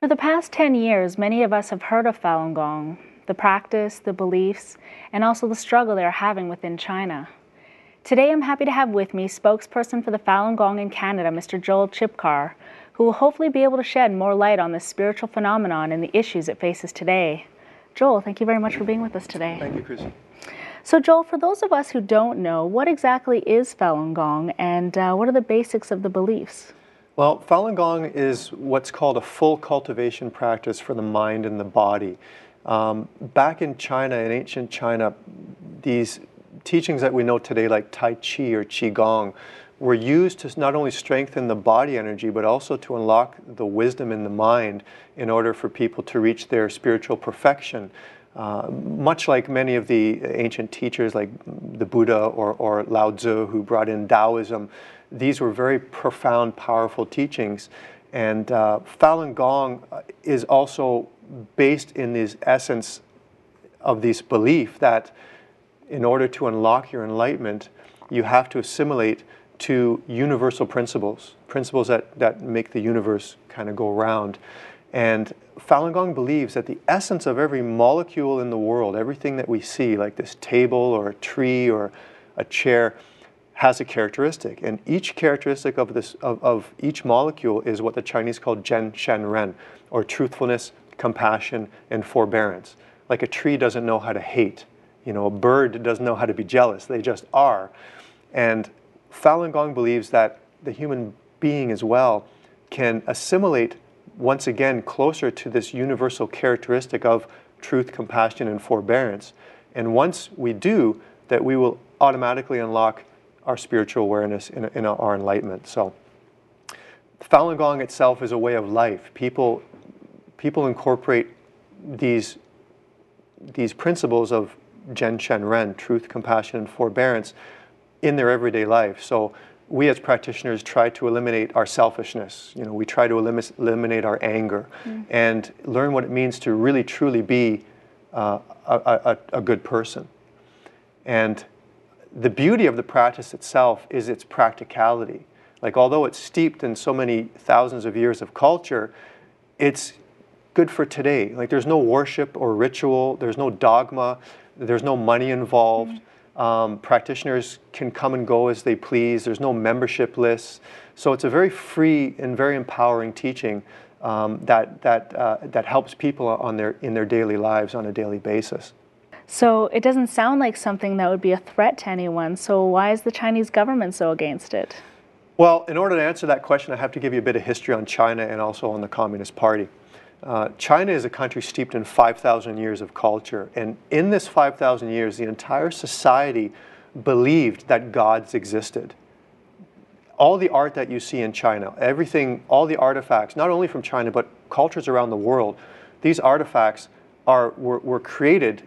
For the past 10 years, many of us have heard of Falun Gong, the practice, the beliefs, and also the struggle they are having within China. Today, I'm happy to have with me spokesperson for the Falun Gong in Canada, Mr. Joel Chipkar, who will hopefully be able to shed more light on this spiritual phenomenon and the issues it faces today. Joel, thank you very much for being with us today. Thank you, Chrissy. So, Joel, for those of us who don't know, what exactly is Falun Gong and uh, what are the basics of the beliefs? Well, Falun Gong is what's called a full cultivation practice for the mind and the body. Um, back in China, in ancient China, these teachings that we know today, like Tai Chi or Qigong, were used to not only strengthen the body energy, but also to unlock the wisdom in the mind in order for people to reach their spiritual perfection. Uh, much like many of the ancient teachers, like the Buddha or, or Lao Tzu, who brought in Taoism, these were very profound, powerful teachings. And uh, Falun Gong is also based in this essence of this belief that in order to unlock your enlightenment, you have to assimilate to universal principles, principles that, that make the universe kind of go round. And Falun Gong believes that the essence of every molecule in the world, everything that we see, like this table or a tree or a chair, has a characteristic. And each characteristic of, this, of, of each molecule is what the Chinese call Zhen Shan Ren, or truthfulness, compassion, and forbearance. Like a tree doesn't know how to hate. You know, a bird doesn't know how to be jealous. They just are. And Falun Gong believes that the human being as well can assimilate once again closer to this universal characteristic of truth, compassion, and forbearance. And once we do, that we will automatically unlock our spiritual awareness in, in our enlightenment. So, Falun Gong itself is a way of life. People, people incorporate these, these principles of Zhen Shan Ren, truth, compassion, and forbearance, in their everyday life. So we as practitioners try to eliminate our selfishness. You know, we try to elim- eliminate our anger mm. and learn what it means to really truly be uh, a, a, a good person. And the beauty of the practice itself is its practicality. Like, although it's steeped in so many thousands of years of culture, it's good for today. Like, there's no worship or ritual, there's no dogma, there's no money involved. Mm-hmm. Um, practitioners can come and go as they please. There's no membership lists. So it's a very free and very empowering teaching um, that, that, uh, that helps people on their, in their daily lives on a daily basis. So it doesn't sound like something that would be a threat to anyone. So why is the Chinese government so against it? Well, in order to answer that question, I have to give you a bit of history on China and also on the Communist Party. Uh, China is a country steeped in 5,000 years of culture. And in this 5,000 years, the entire society believed that gods existed. All the art that you see in China, everything, all the artifacts, not only from China, but cultures around the world, these artifacts are, were, were created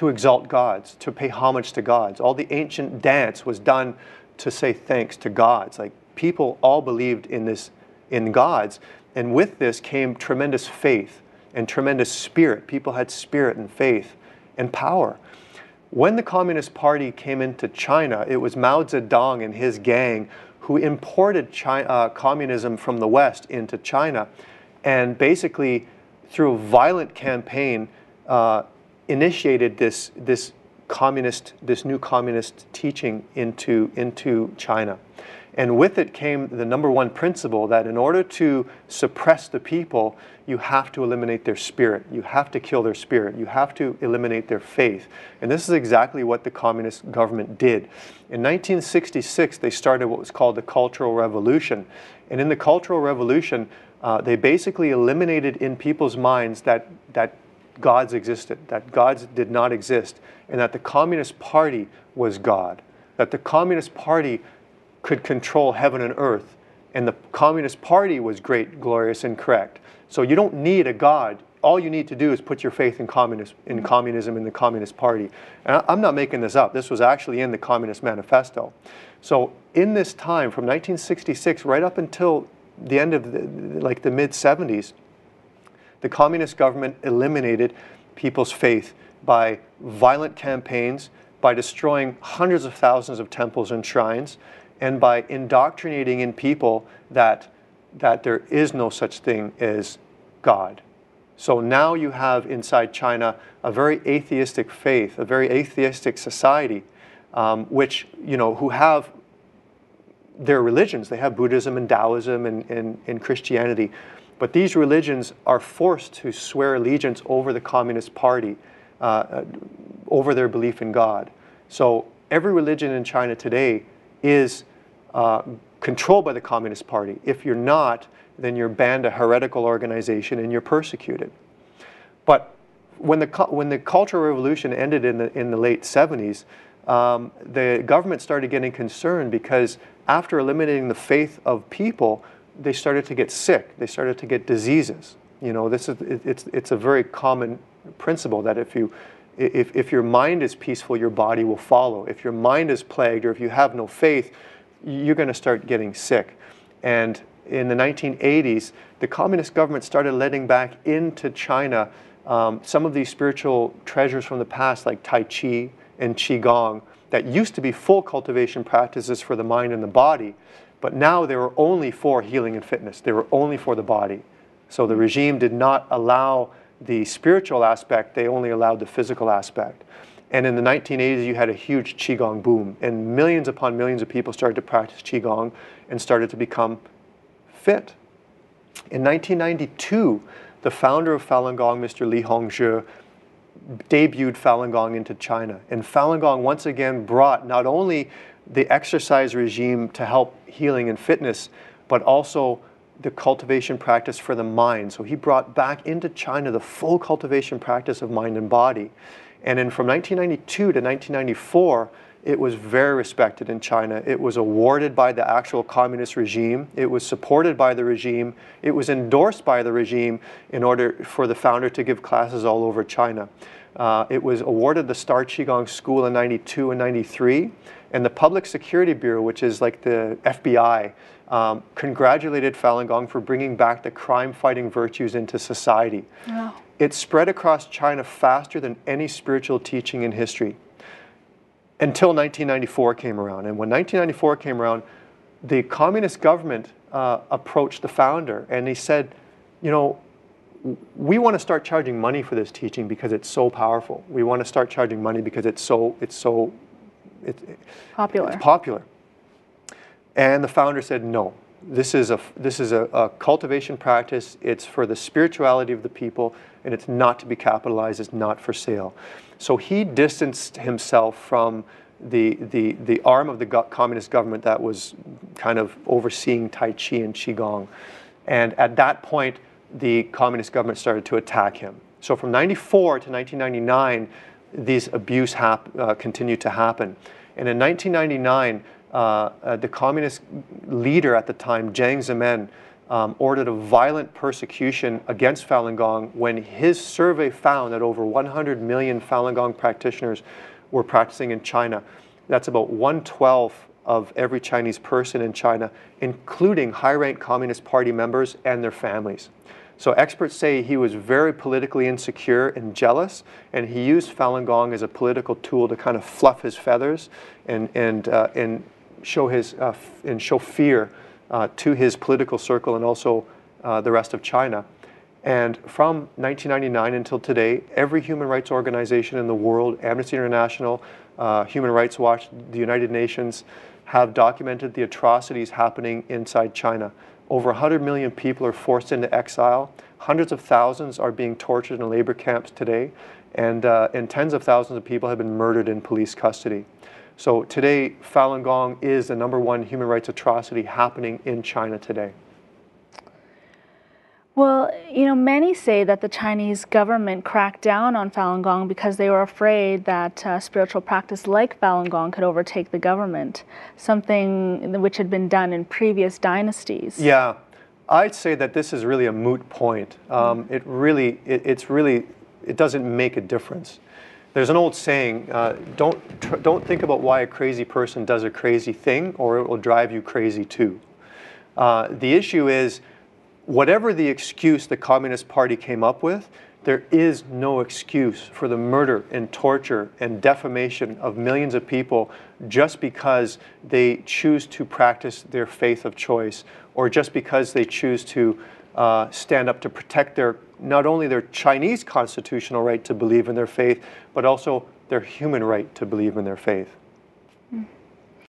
to exalt gods, to pay homage to gods. All the ancient dance was done to say thanks to gods. Like people all believed in this, in gods. And with this came tremendous faith and tremendous spirit. People had spirit and faith and power. When the Communist Party came into China, it was Mao Zedong and his gang who imported China, uh, communism from the West into China and basically, through a violent campaign, uh, initiated this, this communist, this new communist teaching into, into China. And with it came the number one principle that in order to suppress the people, you have to eliminate their spirit. You have to kill their spirit. You have to eliminate their faith. And this is exactly what the communist government did. In 1966, they started what was called the Cultural Revolution. And in the Cultural Revolution, uh, they basically eliminated in people's minds that, that gods existed, that gods did not exist, and that the Communist Party was God, that the Communist Party could control heaven and earth. And the Communist Party was great, glorious, and correct. So you don't need a God. All you need to do is put your faith in, communist, in mm-hmm. communism in the Communist Party. And I'm not making this up. This was actually in the Communist Manifesto. So in this time, from 1966 right up until the end of the, like the mid 70s, the communist government eliminated people's faith by violent campaigns, by destroying hundreds of thousands of temples and shrines, and by indoctrinating in people that, that there is no such thing as God. So now you have inside China a very atheistic faith, a very atheistic society, um, which, you know, who have their religions. They have Buddhism and Taoism and, and, and Christianity. But these religions are forced to swear allegiance over the Communist Party, uh, uh, over their belief in God. So every religion in China today is uh, controlled by the Communist Party. If you're not, then you're banned a heretical organization and you're persecuted. But when the, when the Cultural Revolution ended in the, in the late 70s, um, the government started getting concerned because after eliminating the faith of people, they started to get sick. They started to get diseases. You know, this is it, it's it's a very common principle that if you if, if your mind is peaceful, your body will follow. If your mind is plagued or if you have no faith, you're going to start getting sick. And in the 1980s, the communist government started letting back into China um, some of these spiritual treasures from the past, like Tai Chi and Qigong, that used to be full cultivation practices for the mind and the body, but now they were only for healing and fitness. They were only for the body. So the regime did not allow the spiritual aspect, they only allowed the physical aspect. And in the 1980s, you had a huge Qigong boom, and millions upon millions of people started to practice Qigong and started to become fit. In 1992, the founder of Falun Gong, Mr. Li Hongzhi, debuted Falun Gong into China. And Falun Gong once again brought not only the exercise regime to help healing and fitness, but also the cultivation practice for the mind. So he brought back into China the full cultivation practice of mind and body. And then from 1992 to 1994, it was very respected in China. It was awarded by the actual communist regime. It was supported by the regime. It was endorsed by the regime in order for the founder to give classes all over China. Uh, it was awarded the Star Qigong School in 92 and 93. And the Public Security Bureau, which is like the FBI, um, congratulated Falun Gong for bringing back the crime fighting virtues into society. Wow. It spread across China faster than any spiritual teaching in history until 1994 came around. And when 1994 came around, the communist government uh, approached the founder and he said, you know, we want to start charging money for this teaching because it's so powerful. We want to start charging money because it's so it's so it's popular. It's popular. And the founder said, no. This is a this is a, a cultivation practice. It's for the spirituality of the people, and it's not to be capitalized. It's not for sale. So he distanced himself from the, the, the arm of the communist government that was kind of overseeing Tai Chi and Qigong. And at that point, the communist government started to attack him. So from 94 to 1999, these abuse hap- uh, continued to happen. And in 1999, uh, uh, the communist leader at the time, Jiang Zemin, um, ordered a violent persecution against Falun Gong when his survey found that over 100 million Falun Gong practitioners were practicing in China. That's about 112th of every Chinese person in China, including high ranked Communist Party members and their families. So experts say he was very politically insecure and jealous, and he used Falun Gong as a political tool to kind of fluff his feathers and, and, uh, and, show, his, uh, and show fear uh, to his political circle and also uh, the rest of China. And from 1999 until today, every human rights organization in the world, Amnesty International, uh, Human Rights Watch, the United Nations, have documented the atrocities happening inside China. Over 100 million people are forced into exile. Hundreds of thousands are being tortured in labor camps today. And, uh, and tens of thousands of people have been murdered in police custody. So today, Falun Gong is the number one human rights atrocity happening in China today. Well, you know, many say that the Chinese government cracked down on Falun Gong because they were afraid that uh, spiritual practice like Falun Gong could overtake the government, something which had been done in previous dynasties. Yeah, I'd say that this is really a moot point. Um, it really, it, it's really, it doesn't make a difference. There's an old saying, uh, don't, tr- don't think about why a crazy person does a crazy thing or it will drive you crazy too. Uh, the issue is, whatever the excuse the Communist Party came up with, there is no excuse for the murder and torture and defamation of millions of people just because they choose to practice their faith of choice or just because they choose to uh, stand up to protect their not only their Chinese constitutional right to believe in their faith, but also their human right to believe in their faith.